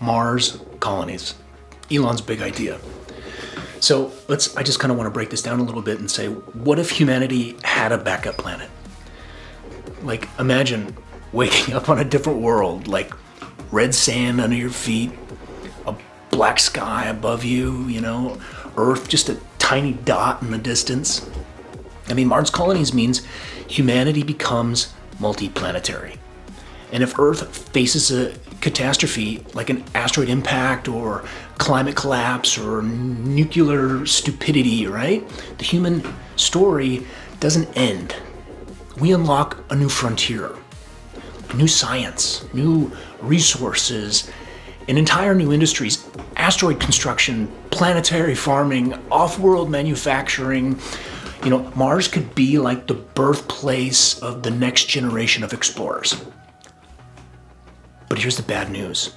Mars colonies. Elon's big idea. So let's, I just kind of want to break this down a little bit and say, what if humanity had a backup planet? Like, imagine waking up on a different world, like red sand under your feet, a black sky above you, you know, Earth, just a tiny dot in the distance. I mean, Mars colonies means humanity becomes multiplanetary. And if Earth faces a catastrophe like an asteroid impact or climate collapse or nuclear stupidity, right? The human story doesn't end. We unlock a new frontier, new science, new resources, and entire new industries asteroid construction, planetary farming, off world manufacturing. You know, Mars could be like the birthplace of the next generation of explorers. But here's the bad news